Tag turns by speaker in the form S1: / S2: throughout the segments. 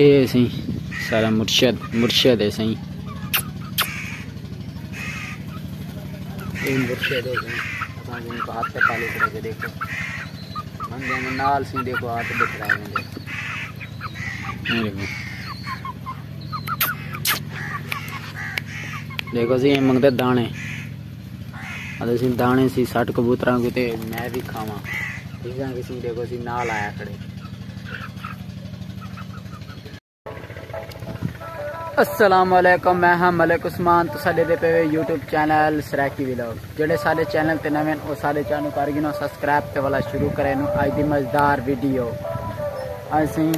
S1: ਇਹ ਸੀ ਸਾਰਾ ਮੁਰਸ਼ਦ ਮੁਰਸ਼ਦ ਹੈ ਸਹੀ ਇਹ मुर्शद है सही असां जिनको हाथ पे पाले करे देखो बंदे में नाल सी देखो हाथ दिख रहा है मुझे देखो ਦੇਖੋ ਸੀ ਇਹ ਮੰਗਦੇ ਦਾਣੇ ਅਤੇ ਅਸੀਂ ਦਾਣੇ ਸੀ 60 ਕਬੂਤਰਾਂ ਕੋ ਤੇ ਮੈਂ ਵੀ ਖਾਵਾਂ ਠੀਕ ਹੈ ਕਿਸੇ ਦੇਖੋ ਸੀ ਅਸਲਾਮ ਵਾਲੇਕਮ ਮੈਂ ਹਾਂ ਮਲਕ ਉਸਮਾਨ ਤੁਸੀਂ ਸਾਡੇ ਦੇ ਪਏ YouTube ਚੈਨਲ ਸਰਾਕੀ ਵਲੌਗ ਜਿਹੜੇ ਸਾਡੇ ਚੈਨਲ ਤੇ ਨਵੇਂ ਉਹ ਸਾਡੇ ਚੈਨਲ ਕਰ ਗਿਨੋ ਸਬਸਕ੍ਰਾਈਬ ਤੇ ਵਾਲਾ ਸ਼ੁਰੂ ਕਰੇ ਨੂੰ ਅੱਜ ਦੀ ਮਜ਼ੇਦਾਰ ਵੀਡੀਓ ਅਸੀਂ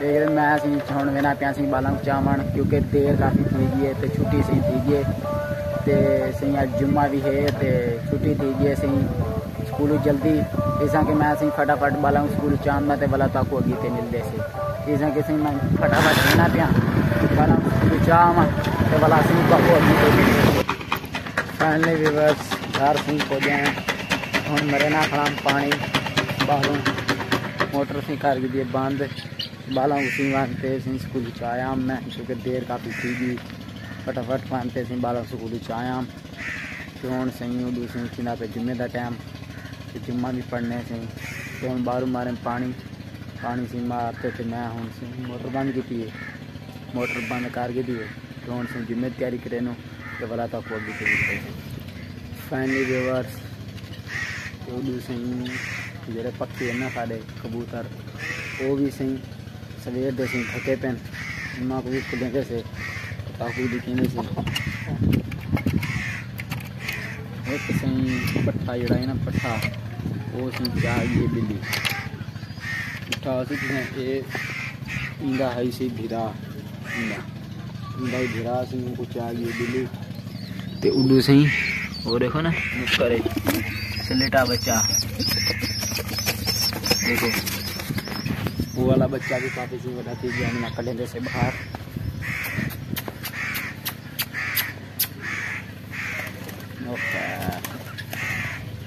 S1: ਦੇਖ ਮੈਂ ਅਸੀਂ ਹੁਣ ਵੇਨਾ ਪਿਆ ਸੀ ਬਾਲਾਂ ਚਾਵਣ ਕਿਉਂਕਿ ਦੇਰ ਕਾਫੀ ਥੀ ਗਈ ਤੇ ਛੁੱਟੀ ਸੀ ਥੀ ਗਈ ਤੇ ਸਹੀ ਅੱਜ ਜੁਮਾ ਵੀ ਹੈ ਤੇ ਛੁੱਟੀ ਥੀ ਗਈ ਸਹੀ स्कूल जल्दी, ऐसा कि मैं ऐसे फटाफट वाला स्कूल चाहना तो वाला ताको अगी तो मिलते से। ऐसा कि मैं फटाफट रहना पिया वाला स्कूल चाहवा तो वाला सिंह ताको अगी ते फाइनली व्यूवर्स घर सिंह गए हैं हम मरना खड़ा पानी, बालू, मोटर से कर गई बंद, बालों उसी बनते स्कूल आया मैं क्योंकि देर काफ़ी थी गई फटाफट वानते बालों स्कूल आया हूँ सही उदू सिंह पे जिम्मे का टाइम। जुम्मा भी पढ़ने से तो हम बाहरों मारे, पानी पानी सी मारते थे, मैं हूँ से मोटर बंद की थी मोटर बंद करके दिए तो हम से जिम्मे तैयारी करे नो तो वाला तक वो भी फाइनली व्यूवर्स तो सही जेह्ड़े पक्षी हैं ना साढ़े कबूतर। वो भी सही। सवेर दे सही, थके पेन। उन्होंने को भी खुलेंगे से ताकू दिखेंगे से। एक सही पट्ठा जड़ा है ना पट्ठा वो सही चाह गई बिल्ली। पट्ठा सी ये इंदा है सी धीरा भाई भिरा सिंह कुछ आ गई बिल्ली। ते उल्लू सही। वो देखो ना करे सलेटा बच्चा। देखो। वो वाला बच्चा भी काफ़ी सी थी गया ना कलेंगे से बाहर।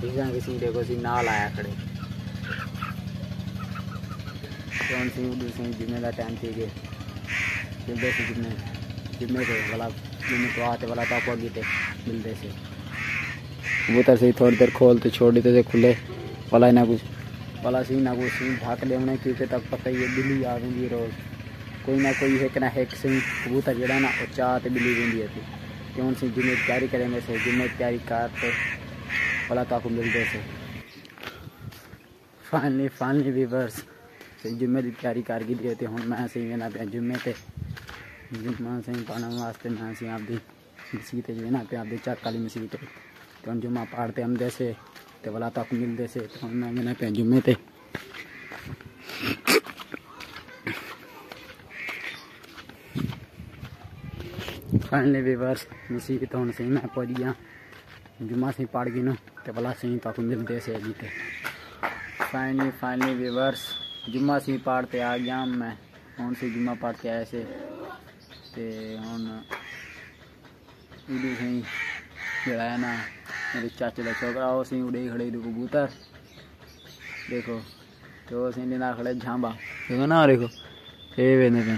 S1: ਠੀਕ ਹੈ ਕਿਸੇ ਦੇਖੋ ਸੀ ਨਾਲ ਆਇਆ ਖੜੇ ਕੌਣ ਸੀ ਉਦੋਂ ਸੀ ਜਿੰਨੇ ਦਾ ਟਾਈਮ ਸੀ ਗਏ ਜਿੰਦੇ ਸੀ ਜਿੰਨੇ जिम्मे थे वाला जिम्मे तो आते वाला ताको आगे थे मिलते से कबूतर से थोड़ी देर खोलते छोड़ देते थे खुले वाला ना कुछ वाला सी ना कुछ सी ढाक ले उन्हें क्योंकि तक पता ही है बिल्ली आ रही रोज कोई ना कोई एक ना एक सी कबूतर जड़ा ना और चाह ते बिल्ली रही थी क्यों सी जिम्मे तैयारी करेंगे से जिम्मे तैयारी करते वाला ताको मिलते से। फाइनली फाइनली व्यूवर्स जुम्मे की तैयारी कर गई थी हूँ। मैं सी ना पे जुम्मे ते। जुम्मा सही पाने वास्ते मैं सी आपदी मसीत जो है ना पे आपदी चक वाली मसीत तो हम जुम्मा पढ़ते हम से ते वाला तक मिलते से तो हम मैं मैंने पे जुम्मे ते। फाइनली व्यूवर्स मसीत हूँ सही मैं पहुँच गया। जुम्मा पाड़ गई ना तो भला तो आपको मिलते से जीते। फाइनली फाइनली व्यूवर्स जुम्मा पाड़ पर आ गया मैं। हूँ से जुम्मा पाड़ते आए से हूँ उड़ी सही जड़ा है ना। मेरे चाचे का छोकरा, वो सही उड़े खड़े दो कबूतर। देखो तो वो सही ना खड़े झांबा। देखो ना, देखो। ये वेंदे पे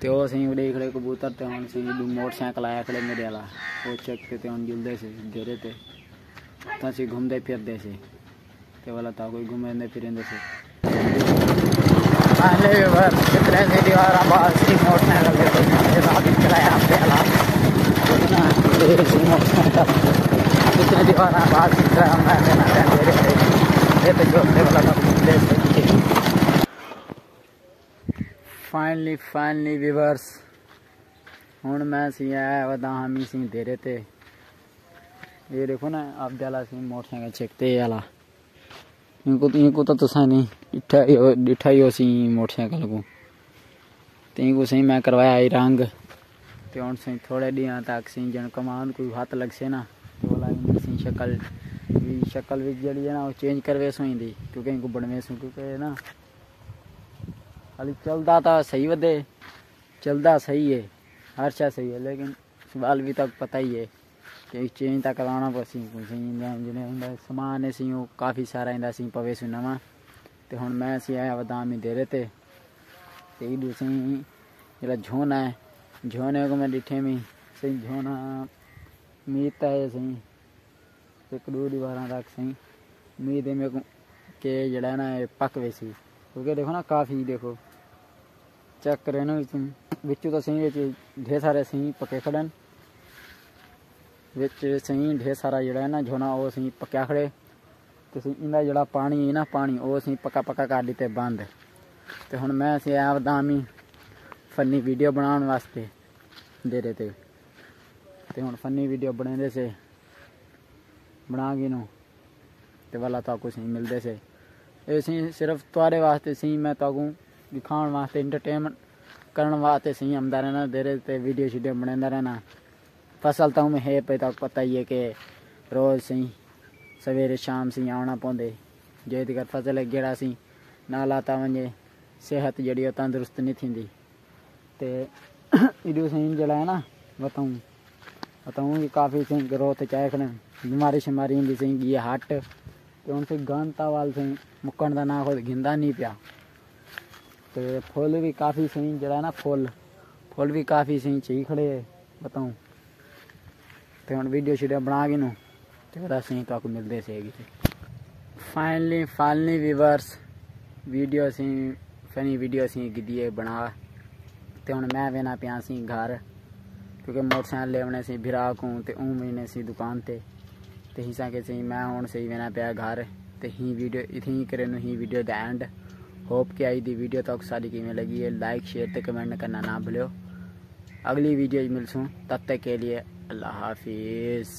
S1: तो वो सिंह उड़े खड़े कबूतर तो हूँ सही मोटरसाइकिल आया खड़े मेरे वाला। વોચક તે दे ગીલ દેશે ઘેરે તે. घूमते फिर दे से ते वाला था कोई घूमे नहीं ફિરે દેશે पहले व्यवहार कितने से दीवार आवाज़ रिमोट नहीं लगे तो रात चलाया पहला कितने दीवार आवाज़ चलाया मैं देना ये तो जो वाला था फाइनली फाइनली व्यवर्स हूँ मैं सी है ਵਦਾ ਹਮੀ ਸੀ ਤੇਰੇ ਤੇ ये देखो ना आप जला सी मोटरसाइकिल चेकते आला। इनको तो इनको तो तुसा नहीं डिठा यो डिठा यो सी मोटरसाइकिल को। ते इनको सही मैं करवाया ही रंग। ते हूँ सही थोड़े दिन तक सी जन कमान कोई हाथ लग से ना तो बोला इनकी शक्ल भी शक्ल भी जड़ी है ना, वो चेंज करवे सोई दी क्योंकि इनको बनवे सो, क्योंकि ना। खाली चलता तो सही वे चलता सही है। हर शायद सही है, लेकिन सवाल भी तक पता ही है कि चेंज तो कराना पियो असीं समान है सी काफ़ी सारा इंदा सी पवे से नवा तो हूँ मैं सी आया वधामी देर ते ते एॾो दूसरी जो झोन है। झोने को मैं डिठे में सही झोना मीत तो है सही। एक दो दीवार तक साईं मीत में के जड़ा ना पक वैसी क्योंकि देखो ना काफ़ी देखो। चेक करे ना साईं ਵਿੱਚੋਂ ਤਾਂ ਸਹੀ ਵਿੱਚ ਢੇਰ ਸਾਰੇ ਸਹੀ ਪੱਕੇ ਖੜਨ। ਵਿੱਚ ਸਹੀ ਢੇਰ ਸਾਰਾ ਜਿਹੜਾ ਨਾ ਝੋਨਾ ਉਹ ਸਹੀ ਪੱਕਿਆ ਖੜੇ। ਤੇ ਸਹੀ ਇਹਦਾ ਜਿਹੜਾ ਪਾਣੀ ਹੈ ਨਾ, ਪਾਣੀ, ਉਹ ਸਹੀ ਪੱਕਾ ਪੱਕਾ ਕਰ ਲਈ ਤੇ ਬੰਦ। ਤੇ ਹੁਣ ਮੈਂ ਅਸੀਂ ਵੀ ਫੰਨੀ ਵੀਡੀਓ ਬਣਾਉਣ ਵਾਸਤੇ ਦੇ ਤੇ। ਤੇ ਹੁਣ ਫੰਨੀ ਵੀਡੀਓ ਬਣਾਉਂਦੇ ਸੇ। ਬਣਾ ਕੇ ਨੂੰ। ਤੇ ਵਾਲਾ ਤਾਂ ਕੁਝ ਨਹੀਂ ਮਿਲਦੇ ਸੇ। ਇਹ ਸੀ ਸਿਰਫ ਤੁਹਾਡੇ ਵਾਸਤੇ ਸੀ ਮੈਂ ਤਾਕੂ ਦਿਖਾਉਣ ਵਾਸਤੇ ਐਂਟਰਟੇਨਮੈਂਟ करने वास्ते सही आमदा रहना देर ते वीडियो शीडियो बनाता रहना फ़सल तो हमें है पे तक पता ही है कि रोज़ सही सवेरे शाम सही आना पौंदे जे तक फ़सल गेड़ा सी ना लाता वञे सेहत जड़ी तंदुरुस्त नहीं थी ते एॾो सही जड़ा है ना बताऊँ बताऊँ कि काफ़ी सही ग्रोथ चाहे खड़े बीमारी शिमारी ईंदी सही गी हट ते हूँ सही गंता वाल सही मुक्कण का ना खुद गिंदा नहीं पिया ਤੇ ਫੁੱਲ ਵੀ ਕਾਫੀ ਸਹੀ ਜਿਹੜਾ ਨਾ ਫੁੱਲ ਫੁੱਲ ਵੀ ਕਾਫੀ ਸਹੀ ਚੀ ਖੜੇ ਬਤਾਉ ਤੇ ਹੁਣ ਵੀਡੀਓ ਸ਼ੀਡੀਓ ਬਣਾ ਕੇ ਨੂੰ ਤੇ ਉਹਦਾ ਸਹੀ ਤੁਹਾਨੂੰ ਮਿਲਦੇ ਸੇਗੀ ਫਾਈਨਲੀ ਫਾਈਨਲੀ ਵੀਵਰਸ ਵੀਡੀਓ ਅਸੀਂ ਫਨੀ ਵੀਡੀਓ ਅਸੀਂ ਗਿਦੀਏ ਬਣਾ ਤੇ ਹੁਣ ਮੈਂ ਵੇਨਾ ਪਿਆ ਸੀ ਘਰ ਕਿਉਂਕਿ ਮੋਟਰਸਾਈਕਲ ਲੈਵਣੇ ਸੀ ਭਰਾ ਕੋ ਤੇ ਉਹ ਮਹੀਨੇ ਸੀ ਦੁਕਾਨ ਤੇ ਤੇ ਹਿਸਾ ਕੇ ਸੀ ਮੈਂ ਹੁਣ ਸਹੀ ਵੇਨਾ ਪਿਆ ਘਰ ਤੇ ਹੀ ਵੀਡੀਓ ਇਥੀ ਕਰੇ ਨੂੰ ही वीडियो द एंड होप कि आई दी वीडियो तो सारी किमें लगी है। लाइक शेयर तो कमेंट करना ना भूलो अगली वीडियो मिलसूँ, तब तक के लिए अल्लाह हाफिज़।